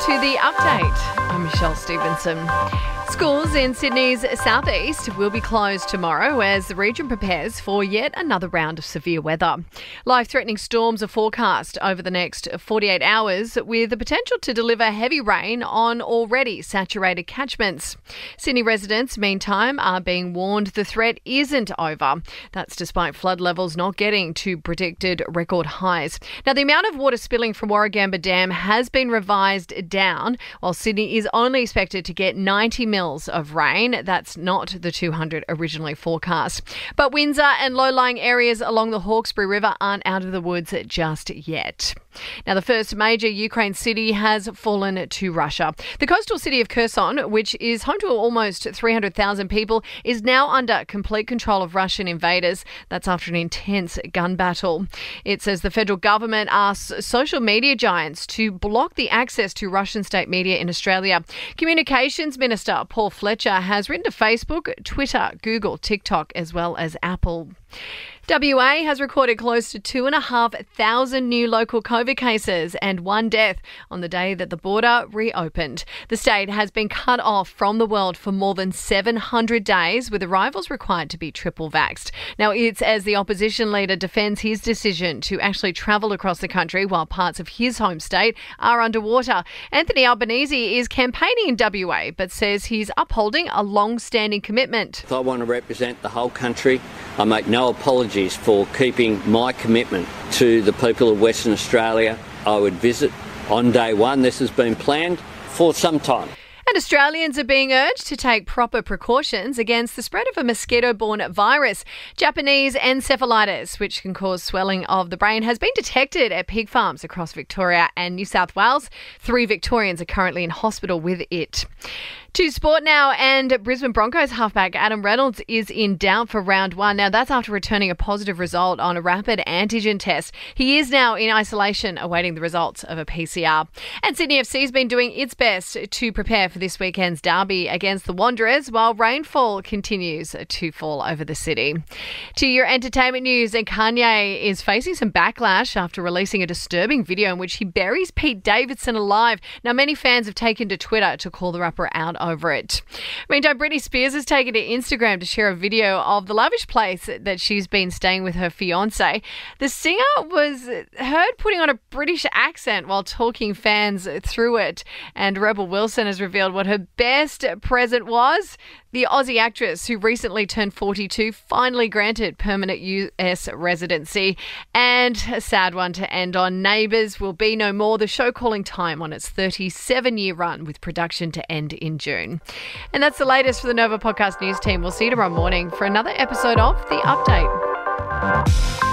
to the update. I'm Michelle Stevenson. Schools in Sydney's southeast will be closed tomorrow as the region prepares for yet another round of severe weather. Life threatening storms are forecast over the next 48 hours, with the potential to deliver heavy rain on already saturated catchments. Sydney residents, meantime, are being warned the threat isn't over. That's despite flood levels not getting to predicted record highs. Now, the amount of water spilling from Warragamba Dam has been revised down, while Sydney is only expected to get 90 mil mils of rain. That's not the 200 originally forecast. But Windsor and low lying areas along the Hawkesbury River aren't out of the woods just yet. Now, the first major Ukraine city has fallen to Russia. The coastal city of Kherson, which is home to almost 300,000 people, is now under complete control of Russian invaders. That's after an intense gun battle. It says the federal government asks social media giants to block the access to Russian state media in Australia. Communications Minister Paul Fletcher has written to Facebook, Twitter, Google, TikTok, as well as Apple. WA has recorded close to 2,500 new local COVID cases and one death on the day that the border reopened. The state has been cut off from the world for more than 700 days, with arrivals required to be triple vaxxed. Now, it's as the opposition leader defends his decision to actually travel across the country while parts of his home state are underwater. Anthony Albanese is campaigning in WA, but says he's upholding a long standing commitment. I want to represent the whole country. I make no apologies for keeping my commitment to the people of Western Australia. I would visit on day one. This has been planned for some time. And Australians are being urged to take proper precautions against the spread of a mosquito borne virus. Japanese encephalitis, which can cause swelling of the brain, has been detected at pig farms across Victoria and New South Wales. Three Victorians are currently in hospital with it. To sport now, and Brisbane Broncos halfback Adam Reynolds is in doubt for round one. Now, that's after returning a positive result on a rapid antigen test. He is now in isolation awaiting the results of a PCR. And Sydney FC has been doing its best to prepare for this weekend's derby against the Wanderers while rainfall continues to fall over the city. To your entertainment news, and Kanye is facing some backlash after releasing a disturbing video in which he buries Pete Davidson alive. Now, many fans have taken to Twitter to call the rapper out over it. Meantime, Britney Spears has taken to Instagram to share a video of the lavish place that she's been staying with her fiance. The singer was heard putting on a British accent while talking fans through it, and Rebel Wilson has revealed what her best present was. The Aussie actress, who recently turned 42, finally granted permanent US residency. And a sad one to end on Neighbours will be no more. The show calling time on its 37 year run with production to end in June. And that's the latest for the Nova Podcast News team. We'll see you tomorrow morning for another episode of The Update.